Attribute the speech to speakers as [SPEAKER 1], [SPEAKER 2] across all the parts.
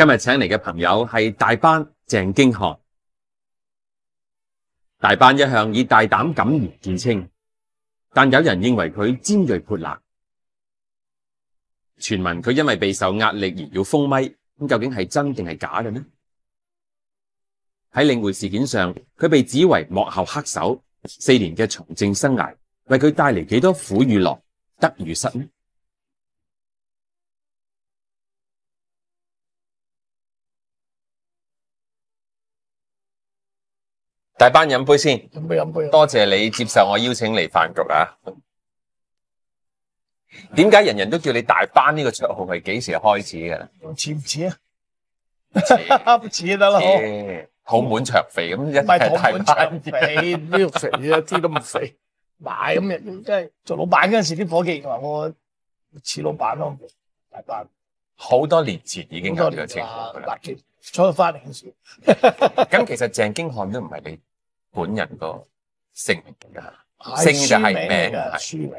[SPEAKER 1] 今日請嚟嘅朋友係大班鄭經翰。大班一向以大膽敢言見稱，但有人認為佢尖锐泼辣。傳聞佢因為備受壓力而要封咪，咁究竟係真定係假嘅呢？喺領匯事件上，佢被指為幕後黑手，四年嘅從政生涯為佢帶嚟幾多苦與樂、得與失呢？大班飲杯先，
[SPEAKER 2] 飲杯飲杯。
[SPEAKER 1] 多謝你接受我邀請嚟飯局啊！點解人人都叫你大班呢個綽號係幾時開始嘅咧？
[SPEAKER 2] 似唔似啊？似 得啦，好。
[SPEAKER 1] 肚滿腸肥咁一
[SPEAKER 2] 唔係
[SPEAKER 1] 係大班。
[SPEAKER 2] 肥，呢度肥一啲都唔肥。買咁樣，即係做老闆嗰陣時，啲伙計話我似老闆咯，大班。
[SPEAKER 1] 好多年前已經有呢個
[SPEAKER 2] 好多年
[SPEAKER 1] 情況㗎啦。
[SPEAKER 2] 八幾初咗翻嚟嗰時，
[SPEAKER 1] 咁其實鄭經翰都唔係你本人個姓名嚟㗎，姓就係
[SPEAKER 2] 書
[SPEAKER 1] 名
[SPEAKER 2] 嚟㗎，
[SPEAKER 1] 係
[SPEAKER 2] 書名。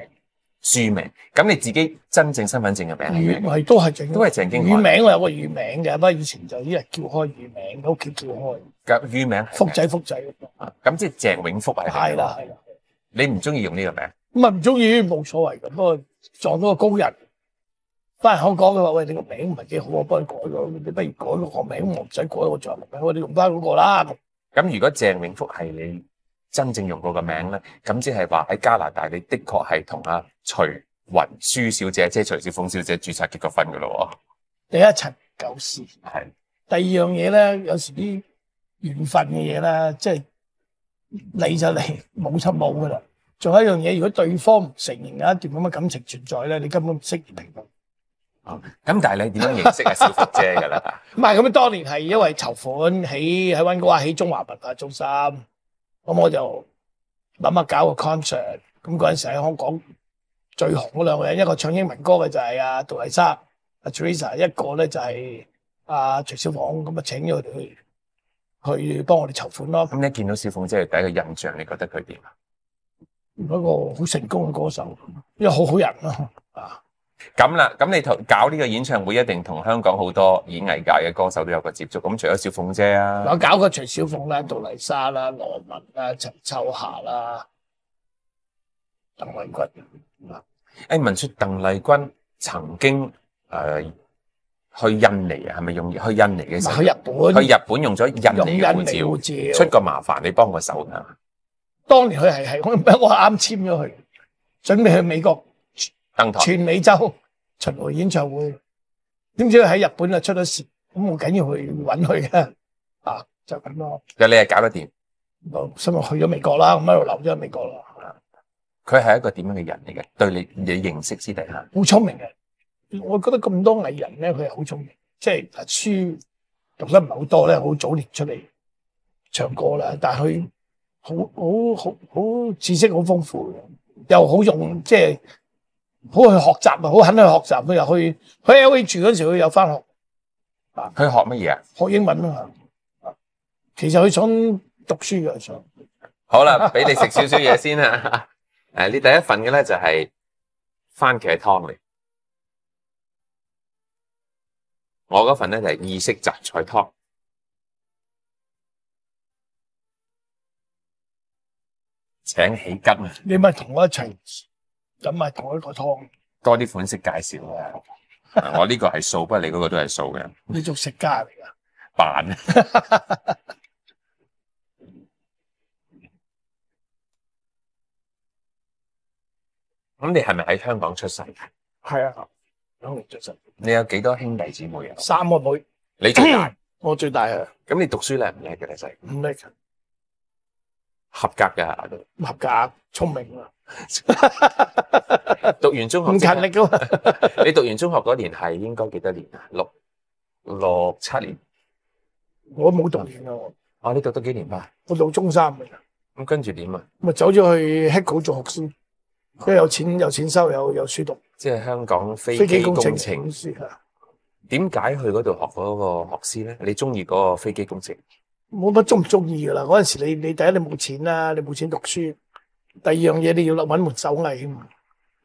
[SPEAKER 1] 書名。咁你自己真正身份證嘅名係咩？
[SPEAKER 2] 係都係正，
[SPEAKER 1] 都係鄭經
[SPEAKER 2] 乳名我有個乳名嘅，不過以前就啲人叫開乳名，屋企叫開
[SPEAKER 1] 嘅乳名係
[SPEAKER 2] 福仔福仔。
[SPEAKER 1] 啊咁即係鄭永福係
[SPEAKER 2] 係啦係啦，
[SPEAKER 1] 你唔中意用呢個名？
[SPEAKER 2] 咁啊唔中意冇所謂嘅，不過撞到個高人，翻嚟香港嘅話，喂你個名唔係幾好，我幫你改咗，你不如改個學名，我唔使改我仲有名，我哋用翻嗰個啦。
[SPEAKER 1] 咁如果鄭永福係你真正用過嘅名咧，咁即係話喺加拿大，你的確係同阿徐雲舒小姐，即係徐小鳳小姐註冊結過婚噶咯
[SPEAKER 2] 第一層舊事，
[SPEAKER 1] 喎。係
[SPEAKER 2] 第二樣嘢咧，有時啲緣分嘅嘢咧，即係嚟就嚟，冇就冇噶啦。仲有一樣嘢，如果對方唔承認有一段咁嘅感情存在咧，你根本唔适宜評論。
[SPEAKER 1] 咁但係你點樣認識阿小福姐㗎啦？
[SPEAKER 2] 唔係咁樣，當年係因為籌款起喺温哥華起中華文化中心，咁我就諗下搞個 concert。咁嗰陣時喺香港最紅嗰兩個人，一個唱英文歌嘅就係阿杜麗莎、阿 Teresa，一個咧就係阿徐小鳳。咁啊請咗佢哋去去幫我哋籌款咯。
[SPEAKER 1] 咁你一見到小鳳姐嘅第一個印象，你覺得佢點啊？
[SPEAKER 2] 一個好成功嘅歌手，一個好好人咯。啊，
[SPEAKER 1] 咁啦，咁你同搞呢個演唱會，一定同香港好多演藝界嘅歌手都有個接觸。咁除咗小鳳姐啊，
[SPEAKER 2] 我搞過徐小鳳啦、杜麗莎啦、羅文啦、陳秋霞啦、鄧麗君。啊
[SPEAKER 1] 誒聞說鄧麗君曾經誒、呃去印尼啊，係咪用去印尼嘅時候？
[SPEAKER 2] 去日本，
[SPEAKER 1] 去日本用咗印尼嘅護
[SPEAKER 2] 用印尼護
[SPEAKER 1] 照，
[SPEAKER 2] 照
[SPEAKER 1] 出個麻煩，你幫個手啊。
[SPEAKER 2] 當年佢係係我我啱簽咗佢，準備去美國
[SPEAKER 1] 登台
[SPEAKER 2] 全美洲巡回演唱會，點知佢喺日本啊出咗事，咁我緊要去揾佢嘅，啊就咁咯。
[SPEAKER 1] 你係搞得掂。
[SPEAKER 2] 我所以去咗美國啦，咁喺度留咗喺美國啦，
[SPEAKER 1] 佢係一個點樣嘅人嚟嘅？對你你認識之底下，
[SPEAKER 2] 好聰明嘅。我覺得咁多藝人咧，佢係好聰明，即係書讀得唔係好多咧，好早年出嚟唱歌啦，但係佢好好好好知識好豐富，又好用即係好去學習啊，好肯去學習。佢又去佢喺 LA 住嗰陣時，佢有翻學
[SPEAKER 1] 佢學乜嘢啊？
[SPEAKER 2] 學英文啊。其實佢想讀書嘅，想
[SPEAKER 1] 好啦，俾你食少少嘢先啦。誒，你第一份嘅咧就係番茄湯嚟，我嗰份咧就係意式雜菜湯。請起筋啊！
[SPEAKER 2] 你咪同我一齊飲埋同一個湯。
[SPEAKER 1] 多啲款式介紹啊！啊我呢個係素，不過你嗰個都係素嘅，
[SPEAKER 2] 你做食家嚟㗎？
[SPEAKER 1] 扮。咁你係咪喺香港出世？
[SPEAKER 2] 係啊，香港出世，
[SPEAKER 1] 你有幾多兄弟姊妹啊？
[SPEAKER 2] 三個妹，
[SPEAKER 1] 你最大，
[SPEAKER 2] 我最大啊，
[SPEAKER 1] 咁你讀書叻唔叻嘅？你細
[SPEAKER 2] 唔叻，
[SPEAKER 1] 合格㗎都。
[SPEAKER 2] 合格，聰明啊，
[SPEAKER 1] 讀完中學
[SPEAKER 2] 唔勤力噶嘛。
[SPEAKER 1] 你讀完中學嗰年係應該幾多年啊？六六七年。
[SPEAKER 2] 我冇讀完啊，我
[SPEAKER 1] 哦，你讀咗幾年班？
[SPEAKER 2] 我读中三嘅，
[SPEAKER 1] 咁跟住點啊？
[SPEAKER 2] 咪走咗去 Hecko 做學師，因為有錢有錢收，有有書讀，
[SPEAKER 1] 即係香港飛
[SPEAKER 2] 飛
[SPEAKER 1] 機工
[SPEAKER 2] 程
[SPEAKER 1] 程。
[SPEAKER 2] 老師啊，
[SPEAKER 1] 點解去嗰度學嗰個學師咧？你中意嗰個飛機工程？
[SPEAKER 2] 冇乜中唔中意噶啦。嗰陣時你你第一你冇錢啦，你冇錢讀書，第二樣嘢你要揾門手藝啊嘛。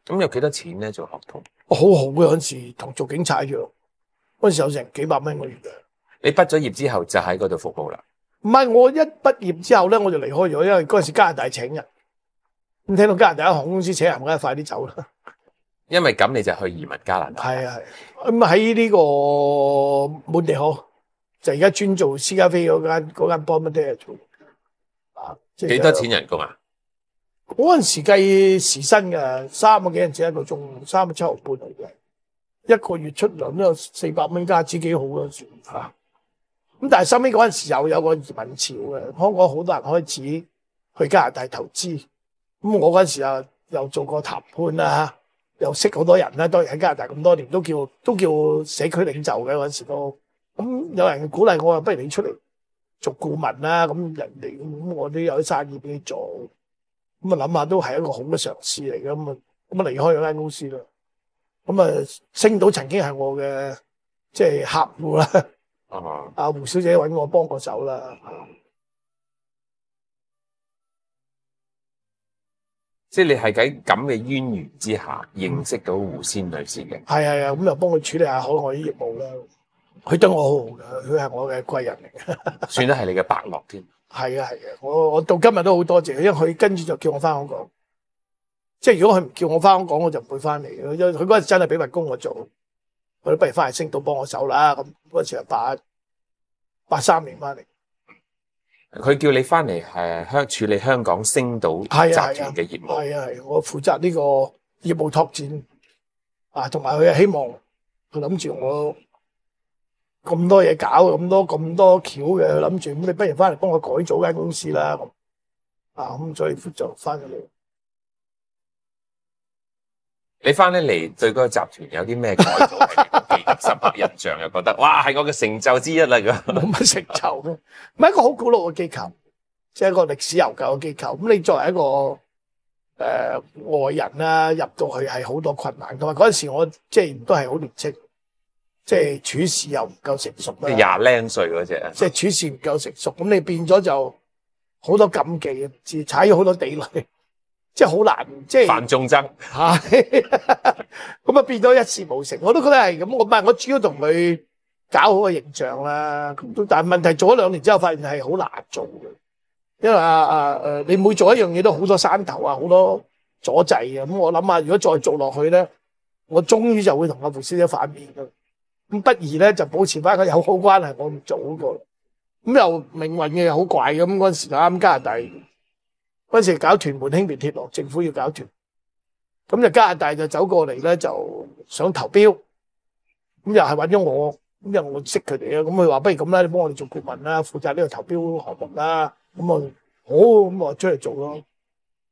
[SPEAKER 1] 咁有幾多錢咧？做學徒？
[SPEAKER 2] 我好好嘅嗰陣時，同做警察一樣，嗰陣時有成幾百蚊個月嘅。
[SPEAKER 1] 你畢咗業之後就喺嗰度服務啦。
[SPEAKER 2] 唔係我一畢業之後咧，我就離開咗，因為嗰陣時加拿大請人，咁聽到加拿大一航空公司請人，梗係快啲走啦。
[SPEAKER 1] 因為咁你就去移民加拿大。
[SPEAKER 2] 係啊係，咁喺呢個滿地可，就而家專做私家飛嗰間嗰間 Bombardier 做。啊，即係
[SPEAKER 1] 幾多錢人工啊？
[SPEAKER 2] 嗰陣時計時薪嘅，三個幾銀紙一個鐘，三個七毫半嚟嘅，一個月出糧都有四百蚊加紙，幾好啊算嚇。咁但係收尾嗰陣時又有個移民潮嘅，香港好多人開始去加拿大投資。咁我嗰陣時又又做過談判啦，又識好多人啦。當然喺加拿大咁多年都叫都叫社區領袖嘅嗰陣時都。咁有人鼓勵我話，不如你出嚟做顧問啦。咁人哋咁我都有啲生意俾你做。咁啊諗下都係一個好嘅嘗試嚟嘅。咁啊咁啊離開咗間公司啦。咁啊星島曾經係我嘅即係客戶啦。
[SPEAKER 1] 啊，
[SPEAKER 2] 阿胡小姐揾我幫個手啦。
[SPEAKER 1] 即係你係喺咁嘅淵源之下認識到胡仙女士嘅。
[SPEAKER 2] 係係啊，咁又幫佢處理下海外啲業務啦。佢對我好好嘅，佢係我嘅貴人嚟嘅。
[SPEAKER 1] 算得係你嘅伯樂添。
[SPEAKER 2] 係啊係啊，我我到今日都好多謝佢，因為佢跟住就叫我翻香港。即係如果佢唔叫我翻香港，我就唔會翻嚟嘅。因為佢嗰陣真係俾份工我做，我都不如翻嚟星島幫我手啦。咁嗰陣時係八八三年翻嚟。
[SPEAKER 1] 佢叫你翻嚟係香處理香港星島集
[SPEAKER 2] 係啊係啊
[SPEAKER 1] 團嘅業務。
[SPEAKER 2] 係啊係，我負責呢個業務拓展啊，同埋佢係希望佢諗住我咁多嘢搞，咁多咁多橋嘅，佢諗住咁你不如翻嚟幫我改組間公司啦咁啊，咁所以就翻咗嚟。
[SPEAKER 1] 你翻嚟嚟對嗰個集團有啲咩改組係記得深刻印象，又覺得哇係我嘅成就之一啦咁。
[SPEAKER 2] 冇乜成就嘅，唔係一個好古老嘅機構，即係一個歷史悠久嘅機構。咁你作為一個誒、呃外人啦，入到去係好多困難，同埋嗰陣時我即係都係好年青，即係處事又唔夠成熟啦，
[SPEAKER 1] 廿零歲嗰只，
[SPEAKER 2] 即係處事唔夠成熟，咁你變咗就好多禁忌嘅，自踩咗好多地雷，即係好難，即係。
[SPEAKER 1] 范仲爭。
[SPEAKER 2] 係，咁啊變咗一事無成，我都覺得係咁。我唔係我主要同佢搞好個形象啦。咁但係問題做咗兩年之後，發現係好難做嘅，因為啊啊誒，你每做一樣嘢都好多山頭啊，好多阻滯啊。咁我諗下，如果再做落去咧，我終於就會同阿胡師姐反面嘅。咁不如咧就保持翻個友好關係，我唔做嗰個。咁又命運嘅好怪。咁嗰陣時就啱加拿大，嗰陣時搞屯門輕便鐵路，政府要搞屯。咁就加拿大就走過嚟咧，就想投标，咁又係揾咗我，咁因為我識佢哋啊，咁佢話不如咁啦，你幫我哋做顧問啦，負責呢個投標項目啦，咁啊好，咁我出嚟做咯，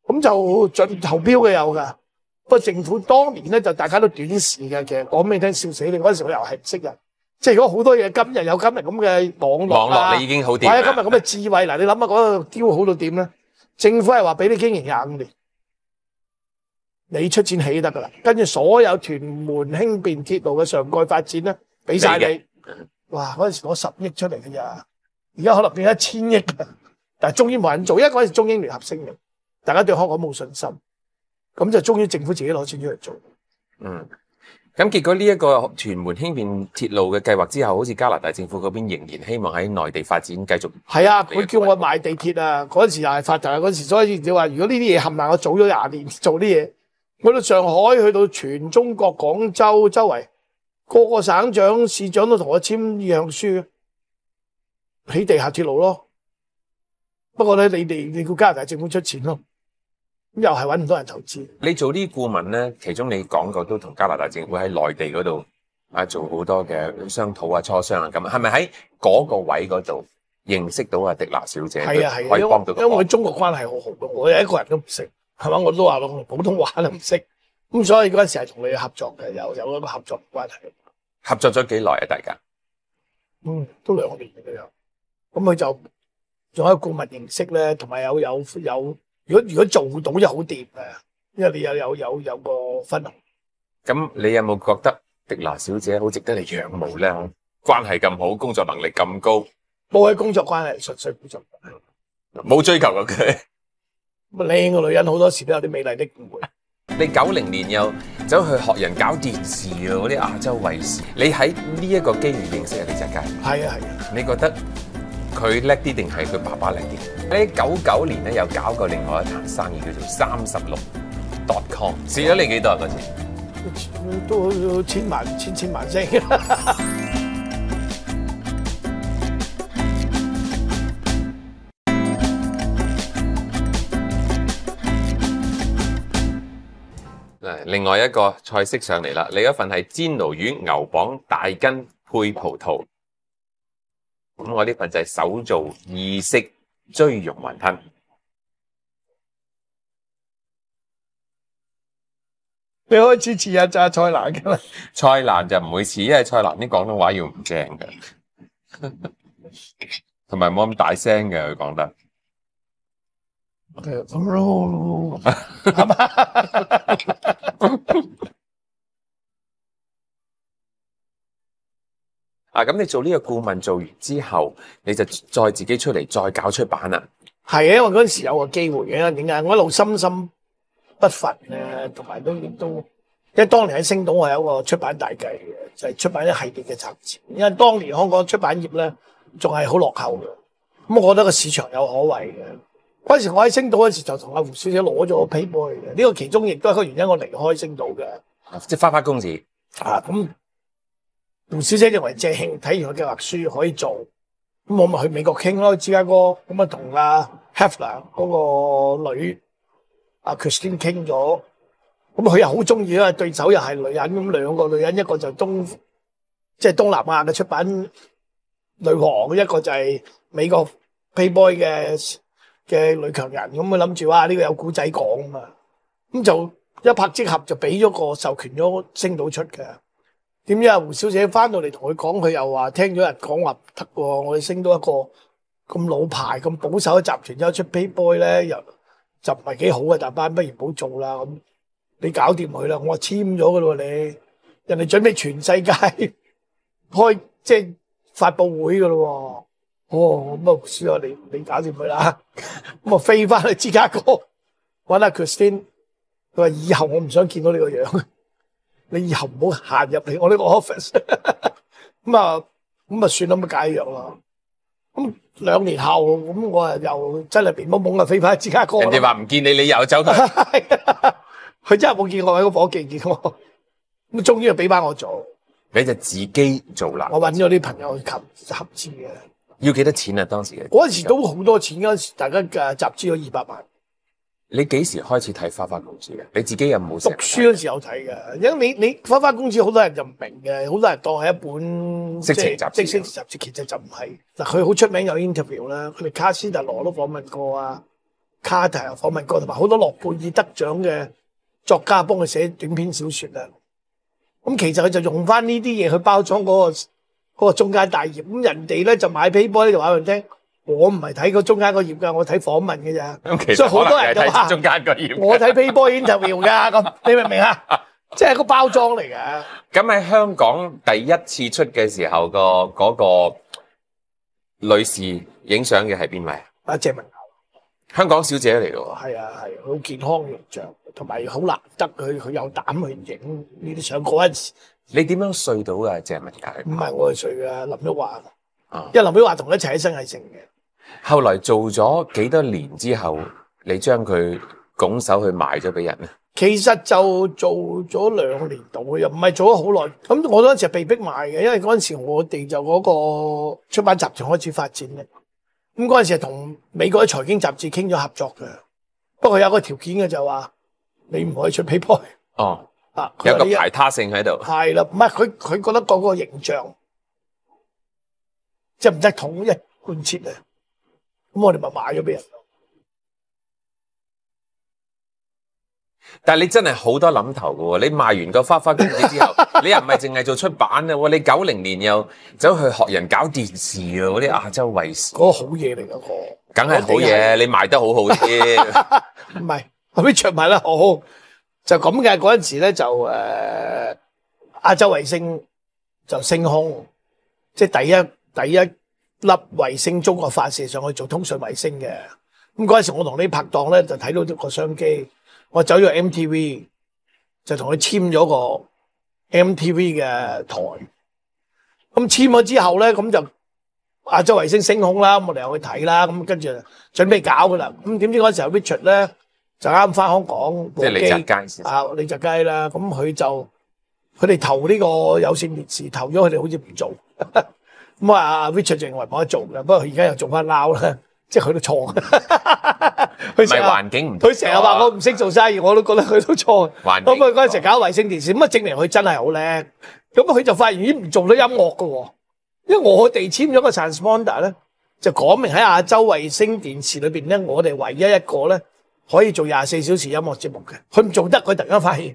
[SPEAKER 2] 咁就進投标嘅有噶，不過政府當年咧就大家都短視嘅，其實講俾你聽笑死你，嗰陣時我又係唔識人，即係如果好多嘢今日有今日咁嘅網絡
[SPEAKER 1] 網
[SPEAKER 2] 啊
[SPEAKER 1] 絡你已經好掂
[SPEAKER 2] 或者今日
[SPEAKER 1] 啦。
[SPEAKER 2] 咁嘅智慧，嗱你諗下嗰個雕好到點咧？政府係話俾你經營廿五年。你出錢起得噶啦，跟住所有屯門輕便鐵路嘅上蓋發展咧，俾晒你。哇！嗰陣時攞十億出嚟嘅咋，而家可能變一千億啊！但係終於冇人做，因為嗰陣時中英聯合聲明，大家對香港冇信心，咁就終於政府自己攞錢出嚟做。
[SPEAKER 1] 嗯，咁結果呢一個屯門輕便鐵路嘅計劃之後，好似加拿大政府嗰邊仍然希望喺內地發展，繼續
[SPEAKER 2] 係啊，佢叫我買地鐵啊，嗰陣時又係發達啊，嗰陣時所以你話如果呢啲嘢冚唪唥我早咗廿年做啲嘢，去到上海，去到全中國廣州周圍，個個省長、市長都同我簽意向書，起地下鐵路咯。不過咧，你哋你叫加拿大政府出錢咯，咁又係揾唔到人投資。
[SPEAKER 1] 你做啲顧問咧，其中你講過都同加拿大政府喺內地嗰度啊做好多嘅商討啊、磋商啊咁，係咪喺嗰個位嗰度認識到阿迪娜小姐？
[SPEAKER 2] 係啊係啊，
[SPEAKER 1] 可以
[SPEAKER 2] 因
[SPEAKER 1] 幫到
[SPEAKER 2] 因為佢中國關係好好嘅，我一個人都唔識，係嘛？我都話咯，普通話都唔識，咁所以嗰陣時係同你合作嘅，有有一個合作關係。
[SPEAKER 1] 合作咗幾耐啊？大家
[SPEAKER 2] 嗯，都兩年嘅都有。咁佢就仲有一個顧問形式咧，同埋有有有，如果如果做到就好掂嘅，因為你有有有有個分紅。
[SPEAKER 1] 咁，你有冇覺得迪娜小姐好值得你仰慕咧？關係咁好，工作能力咁高，
[SPEAKER 2] 冇喺工作關係，純粹工作關係。
[SPEAKER 1] 冇追求過佢。
[SPEAKER 2] 咁靚嘅女人好多時都有啲美麗的誤會。
[SPEAKER 1] 你九零年又走去學人搞電視啊，嗰啲亞洲衛視，你喺呢一個機遇認識啊李澤楷，
[SPEAKER 2] 係啊係啊，
[SPEAKER 1] 你覺得佢叻啲定係佢爸爸叻啲？喺九九年咧又搞過另外一壇生意叫做三十六 .com，蝕咗你幾多啊嗰次？
[SPEAKER 2] 都千萬千千萬聲。
[SPEAKER 1] 誒，另外一個菜式上嚟啦，你嗰份係煎鱸魚牛蒡大根配葡萄，咁我呢份就係手做意式追肉雲吞。
[SPEAKER 2] 你開始似啊炸菜蘭㗎啦，
[SPEAKER 1] 蔡瀾就唔會似，因為蔡瀾啲廣東話要唔正嘅，同埋冇咁大聲嘅佢講得。啊，咁你做呢個顧問做完之後，你就再自己出嚟再搞出版啦。
[SPEAKER 2] 係啊，因為嗰陣時有個機會嘅，點解？我一路深深不忿咧，同埋都亦都，因為當年喺星島我有一個出版大計嘅，就係、出版一系列嘅雜誌。因為當年香港出版業咧仲係好落後嘅，咁我覺得個市場有可為嘅。嗰陣時我喺星島嗰時就同阿胡小姐攞咗個 paper 嘅，呢、個其中亦都係一個原因，我離開星島嘅。
[SPEAKER 1] 即係花花公子，
[SPEAKER 2] 啊，咁胡小姐認為謝慶睇完佢計劃書可以做，咁我咪去美國傾咯，芝加哥咁啊同阿 Hefner 嗰個女阿 Christine 傾咗，咁佢又好中意啦，對手又係女人，咁兩個女人，一個就東即係東南亞嘅出版女王，一個就係美國 Payboy 嘅嘅女強人，咁佢諗住哇呢、個有古仔講啊嘛，咁就。一拍即合就俾咗個授權咗星島出嘅。點知啊胡小姐翻到嚟同佢講，佢又話聽咗人講話唔得喎，我哋升到一個咁老牌、咁保守嘅集團，有出 pay boy 咧，又就唔係幾好嘅大班，不如唔好做啦。咁你搞掂佢啦，我話簽咗噶咯你，人哋準備全世界開 即係發佈會嘅咯。哦，咁啊胡小姐你你搞掂佢啦，咁啊飛翻去芝加哥揾阿 Christine。佢話：以後我唔想見到你個樣，你以後唔好行入嚟我呢個 office。咁啊，咁啊算啦，咁解約啦。咁兩年後，咁我啊又真係變懵懵啊，飛翻去芝加哥。
[SPEAKER 1] 人哋話唔見你，你又走佢。
[SPEAKER 2] 佢真係冇見我喺個伙計見我，咁終於就俾翻我做。
[SPEAKER 1] 你就自己做啦。
[SPEAKER 2] 我揾咗啲朋友去合合資嘅。
[SPEAKER 1] 要幾多錢啊？當時嘅
[SPEAKER 2] 嗰陣時都好多錢，嗰陣時大家嘅集資咗二百萬。
[SPEAKER 1] 你幾時開始睇花花公子嘅？你自己有冇
[SPEAKER 2] 讀
[SPEAKER 1] 成日睇
[SPEAKER 2] 書嗰時有睇嘅，因為你你花花公子好多人就唔明嘅，好多人當係一本
[SPEAKER 1] 色情
[SPEAKER 2] 即係
[SPEAKER 1] 雜誌
[SPEAKER 2] 色情雜誌，其實就唔係。嗱，佢好出名有 interview 啦，佢哋卡斯特羅都訪問過啊，卡特又訪問過，同埋好多諾貝爾得獎嘅作家幫佢寫短篇小说啊。咁其實佢就用翻呢啲嘢去包裝嗰、個嗰個中間大業。咁人哋咧就買 Playboy 呢就話俾人聽，我唔係睇個中間個頁㗎，我睇訪問嘅咋。
[SPEAKER 1] 咁其實
[SPEAKER 2] 所以好多人就話
[SPEAKER 1] 中間個頁。
[SPEAKER 2] 我睇 Playboy interview 㗎，咁你明唔明啊？即係個包裝嚟嘅。
[SPEAKER 1] 咁喺香港第一次出嘅時候，個嗰個女士影相嘅係邊位啊？
[SPEAKER 2] 阿謝文
[SPEAKER 1] 香港小姐嚟嘅喎。
[SPEAKER 2] 係啊係，好健康形象，同埋好難得佢佢有膽去影呢啲相。嗰陣時
[SPEAKER 1] 你點樣睡到啊？鄭文佳？
[SPEAKER 2] 唔係我去睡嘅，林旭華，
[SPEAKER 1] 啊
[SPEAKER 2] 因為林旭華同佢一齊喺新藝城嘅。
[SPEAKER 1] 後來做咗幾多年之後，你將佢拱手去賣咗俾人咧？
[SPEAKER 2] 其實就做咗兩年度，又唔係做咗好耐。咁我嗰陣時係被逼賣嘅，因為嗰陣時我哋就嗰個出版集團開始發展嘅。咁嗰陣時係同美國嘅財經雜誌傾咗合作嘅，不過有個條件嘅就話你唔可以出 Playboy
[SPEAKER 1] 哦，
[SPEAKER 2] 啊。
[SPEAKER 1] 有個排他性喺度。
[SPEAKER 2] 係啦，唔係佢佢覺得嗰個形象即係唔得統一貫徹啊。咁我哋咪買咗俾人。
[SPEAKER 1] 但係你真係好多諗頭嘅喎，你賣完個花花公子之後，你又唔係淨係做出版啊喎，你九零年又走去學人搞電視啊，嗰啲亞洲衛視，
[SPEAKER 2] 嗰、個好嘢嚟㗎個。
[SPEAKER 1] 梗係好嘢，你賣得好好添。
[SPEAKER 2] 唔係，後尾着埋啦，好好就咁嘅。嗰陣時咧就誒、呃、亞洲衛星就升空，即係第一第一粒衛星中國發射上去做通訊衛星嘅。咁嗰陣時我同啲拍檔咧就睇到個商機，我走咗 MTV，就同佢簽咗個 MTV 嘅台。咁簽咗之後咧，咁就亞洲衛星升空啦，咁我哋又去睇啦，咁跟住準備搞噶啦。咁點知嗰陣時候 Richard 咧就啱翻香港，
[SPEAKER 1] 即係李澤楷。
[SPEAKER 2] 啊，李澤楷啦，咁佢就佢哋投呢個有線電視，投咗佢哋好似唔做。咁啊，Richard 就認為冇得做嘅，不過佢而家又做翻撈啦，即係佢都錯。佢成日
[SPEAKER 1] 環境唔同
[SPEAKER 2] 佢成日話我唔識做生意，我都覺得佢都錯。咁佢嗰陣時搞衛星電視，咁啊證明佢真係好叻。咁佢就發現咦唔做得音樂嘅喎，因為我哋簽咗個 transponder 咧，就講明喺亞洲衛星電視裏邊咧，我哋唯一一個咧可以做廿四小時音樂節目嘅。佢唔做得，佢突然間發現，咁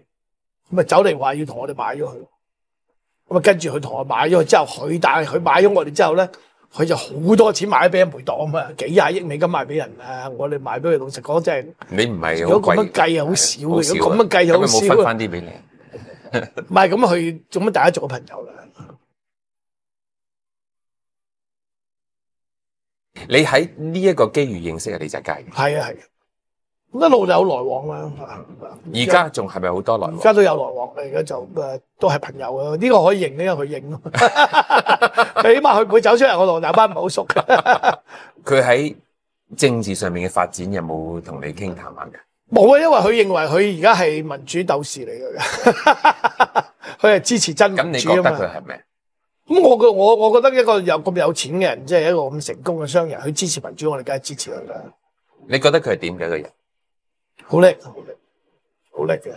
[SPEAKER 2] 咪走嚟話要同我哋買咗佢。咁啊跟住佢同我買咗佢之後，佢但係佢買咗我哋之後咧，佢就好多錢買俾人梅檔啊嘛，幾廿億美金賣俾人啊！我哋賣俾佢，老實講真係。
[SPEAKER 1] 你唔係好
[SPEAKER 2] 如果咁樣
[SPEAKER 1] 貴
[SPEAKER 2] 計啊，好少嘅。如果咁樣計又好少
[SPEAKER 1] 冇分
[SPEAKER 2] 啊。
[SPEAKER 1] 翻啲俾你？
[SPEAKER 2] 唔係咁佢做乜大家做個朋友啦？
[SPEAKER 1] 你喺呢一個機遇認識啊李澤楷嘅，
[SPEAKER 2] 係啊係啊，咁一路就有來往啦。
[SPEAKER 1] 而家仲係咪好多來往？
[SPEAKER 2] 而家都有來往，而家就誒都係朋友啊。呢個可以認，呢個佢認咯。起碼佢唔會走出嚟，我同大班唔係好熟。
[SPEAKER 1] 佢喺政治上面嘅發展有冇同你傾談下嘅？
[SPEAKER 2] 冇啊，因為佢認為佢而家係民主鬥士嚟嘅，佢係支持真
[SPEAKER 1] 咁你覺得。佢係咩？
[SPEAKER 2] 咁我個我我覺得一個有咁有錢嘅人，即係一個咁成功嘅商人，佢支持民主，我哋梗係支持佢啦。
[SPEAKER 1] 你覺得佢係點嘅一個人？
[SPEAKER 2] 好叻，好叻，好叻嘅，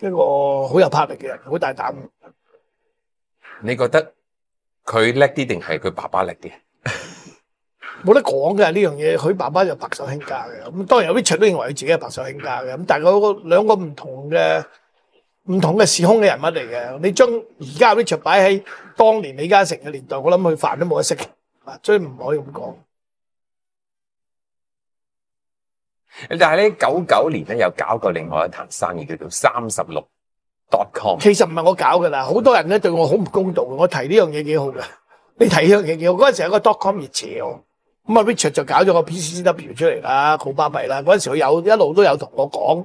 [SPEAKER 2] 一個好有魄力嘅人，好大膽。
[SPEAKER 1] 你覺得佢叻啲定係佢爸爸叻啲？
[SPEAKER 2] 冇得講嘅呢樣嘢，佢爸爸就白手興家嘅。咁當然有 Richard 都認為佢自己係白手興家嘅。咁但係嗰個兩個唔同嘅唔同嘅時空嘅人物嚟嘅。你將而家 Richard 擺喺當年李嘉誠嘅年代，我諗佢飯都冇得食啊，所以唔可以咁講。
[SPEAKER 1] 但係咧，九九年咧有搞過另外一壇生意，叫做三十六 dot com。
[SPEAKER 2] 其實唔係我搞㗎啦，好多人咧對我好唔公道。我提呢樣嘢幾好嘅，你提呢樣嘢幾好。嗰陣時有個 dot com 熱潮，咁啊 Richard 就搞咗個 PCCW 出嚟啦，好巴閉啦。嗰陣時佢有一路都有同我講，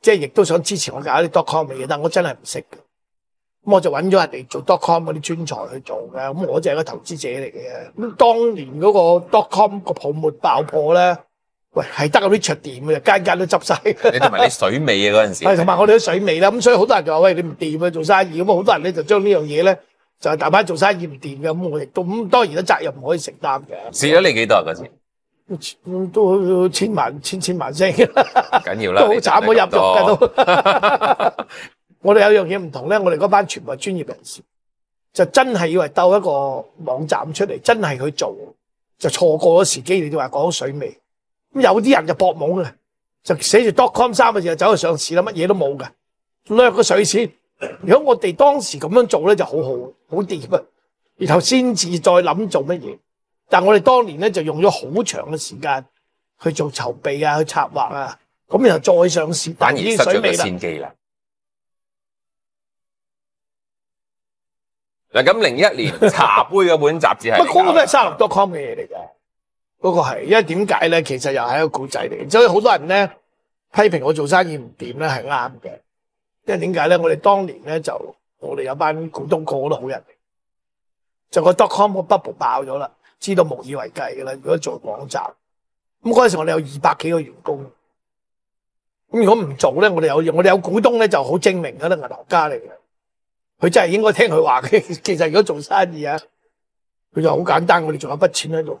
[SPEAKER 2] 即係亦都想支持我搞啲 dot com 嘅嘢，但我真係唔識嘅。咁我就揾咗人哋做 dot com 嗰啲專才去做嘅，咁我就係個投資者嚟嘅。咁當年嗰個 dot com 個泡沫爆破咧，喂係得個 Richard 掂嘅，間間都執晒。
[SPEAKER 1] 你同埋你水尾啊嗰陣時，
[SPEAKER 2] 係同埋我哋啲水味啦，咁所以好多人就話喂你唔掂啊做生意，咁啊好多人咧就將呢樣嘢咧就係大班做生意唔掂嘅，咁我亦都咁當然啦責任唔可以承擔嘅，
[SPEAKER 1] 蝕咗你幾多啊嗰時？
[SPEAKER 2] 嗯都千萬千千萬聲，都
[SPEAKER 1] 緊要啦，都
[SPEAKER 2] 好慘，我入
[SPEAKER 1] 咗
[SPEAKER 2] 獄嘅都。我哋有樣嘢唔同咧，我哋嗰班全部係專業人士，就真係以為鬥一個網站出嚟，真係去做，就錯過咗時機。你哋話講水味，咁有啲人就搏懵嘅，就寫住 dot com 三個字就走去上市啦，乜嘢都冇嘅，掠個水先。如果我哋當時咁樣做咧，就好好好掂啊，然後先至再諗做乜嘢。但我哋當年咧就用咗好長嘅時間去做籌備啊，去策劃啊，咁然後再上市，
[SPEAKER 1] 反而
[SPEAKER 2] 已經
[SPEAKER 1] 失咗個
[SPEAKER 2] 水尾啦。
[SPEAKER 1] 先機啦。嗱，咁零一年茶杯嗰本雜誌係
[SPEAKER 2] 不過嗰個都係
[SPEAKER 1] 三
[SPEAKER 2] 三六 .com 嘅嘢嚟嘅，嗰、個係，因為點解咧？其實又係一個古仔嚟嘅，所以好多人咧批評我做生意唔掂咧係啱嘅。因為點解咧？我哋當年咧就我哋有班股東個個都好人嚟，就個 .com 個 bubble 爆咗啦，知道無以為繼嘅啦。如果做网站，咁嗰陣時我哋有二百幾個員工，咁如果唔做咧，我哋有我哋有股東咧就好精明嘅啦，銀行家嚟嘅。佢真係應該聽佢話嘅。其實如果做生意啊，佢就好簡單。我哋仲有筆錢喺度，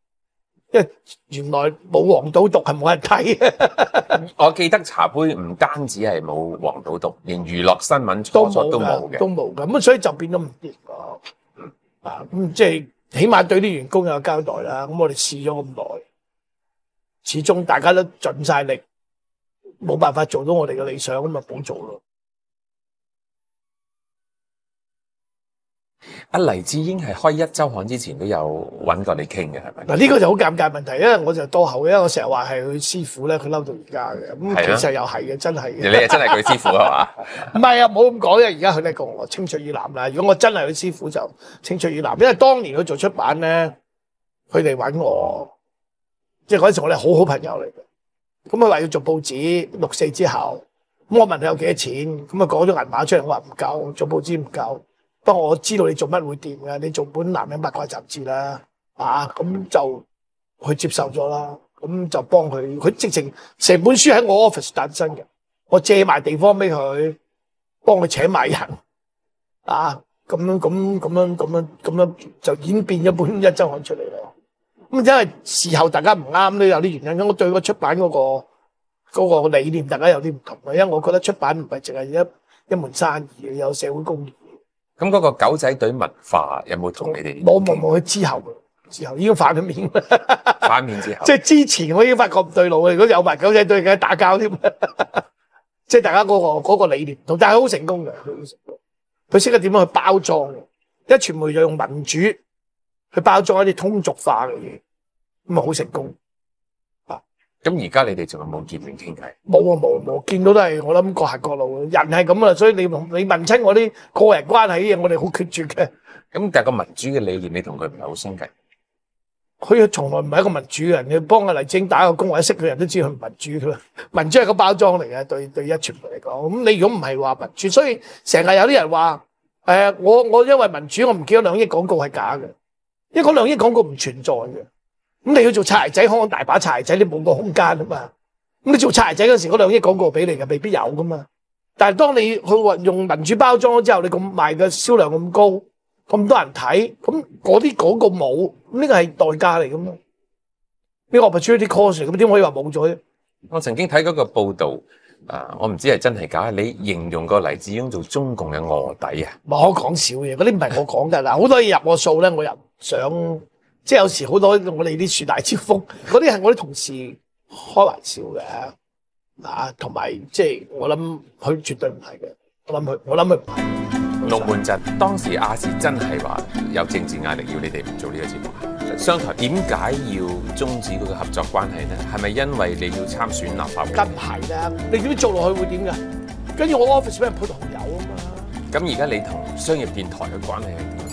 [SPEAKER 2] 因為原來冇黃賭毒係冇人睇，
[SPEAKER 1] 我記得茶杯唔單止係冇黃賭毒，連娛樂新聞
[SPEAKER 2] 都
[SPEAKER 1] 初初
[SPEAKER 2] 冇㗎
[SPEAKER 1] 都冇嘅。
[SPEAKER 2] 都冇㗎。咁所以就變咗唔掂咯。啊，咁即係起碼對啲員工有交代啦。咁我哋試咗咁耐，始終大家都盡晒力，冇辦法做到我哋嘅理想，咁咪冇做咯。
[SPEAKER 3] 阿黎智英係開一周刊之前都有揾過你傾嘅，係咪？
[SPEAKER 2] 嗱呢個就好尷尬問題，因為我就多口，因為我成日話係佢師傅咧，佢嬲到而家嘅。咁其實又係嘅，真係
[SPEAKER 3] 你
[SPEAKER 2] 嘅。
[SPEAKER 3] 係真係 佢師傅係嘛？
[SPEAKER 2] 唔係啊，冇咁講，因為而家佢咧講我，青出於藍啦。如果我真係佢師傅就青出於藍，因為當年佢做出版咧，佢哋揾我，即係嗰陣時我哋好好朋友嚟嘅。咁佢話要做報紙，六四之後，咁我問佢有幾多錢，咁啊講咗銀碼出嚟，我話唔夠，做報紙唔夠。不過我知道你做乜會掂嘅，你做本男人八卦雜誌啦，啊咁就佢接受咗啦，咁就幫佢，佢直情成本書喺我 office 誕生嘅，我借埋地方俾佢，幫佢請埋人，啊咁樣咁咁樣咁樣咁樣就演變咗本一周刊出嚟咯。咁因為事後大家唔啱都有啲原因，咁我對個出版嗰、個嗰、個理念大家有啲唔同嘅，因為我覺得出版唔係淨係一一門生意，有社會公義。
[SPEAKER 3] 咁嗰個狗仔隊文化有冇同你哋
[SPEAKER 2] 冇冇冇，佢之後之後已經反咗面，
[SPEAKER 3] 反面之後？
[SPEAKER 2] 即係之前我已經發覺唔對路嘅。如果有埋狗仔隊，梗係打交添。即係大家嗰、個嗰、個理念唔同，但係好成功嘅，佢好成功。佢識得點樣去包裝，一傳媒就用民主去包裝一啲通俗化嘅嘢，咁啊好成功。
[SPEAKER 3] 咁而家你哋仲有冇見面傾偈？
[SPEAKER 2] 冇啊冇啊冇，見到都係我諗各行各路嘅人係咁啊，所以你你問親我啲個人關係啲嘢，我哋好決絕嘅。
[SPEAKER 3] 咁但係個民主嘅理念，你同佢唔係好相近。
[SPEAKER 2] 佢從來唔係一個民主嘅人，你幫阿黎晶打個工或者識佢人都知佢唔民主噶啦。民主係個包裝嚟嘅，對對一傳媒嚟講。咁你如果唔係話民主，所以成日有啲人話誒、我我因為民主，我唔見咗兩億廣告係假嘅，因為嗰兩億廣告唔存在嘅。咁你要做柴仔，香港大把柴仔，你冇個空間啊嘛。咁你做柴仔嗰時，嗰兩億廣告俾你嘅，未必有噶嘛。但係當你去運用民主包裝咗之後，你咁賣嘅銷量咁高，咁多人睇，咁嗰啲廣告冇，咁呢個係代價嚟噶嘛？呢個 opportunity cost，咁點可以話冇咗啫？
[SPEAKER 3] 我曾經睇嗰個報導，啊，我唔知係真係假，你形容個黎智英做中共嘅卧底啊？
[SPEAKER 2] 冇講少嘢，嗰啲唔係我講㗎嗱，好多嘢入我數咧，我又想，即係有時好多我哋啲樹大招風，嗰啲係我啲同事開玩笑嘅，啊，同埋即係我諗佢絕對唔係嘅，我諗佢，我諗佢唔係。
[SPEAKER 3] 龍門陣當時亞視真係話有政治壓力，要你哋唔做呢個節目啊。商台點解要終止佢嘅合作關係呢？係咪因為你要參選立法會？
[SPEAKER 2] 梗係啦，你點做落去會點㗎？跟住我 office 俾人潑紅油啊嘛。
[SPEAKER 3] 咁而家你同商業電台嘅關係係點？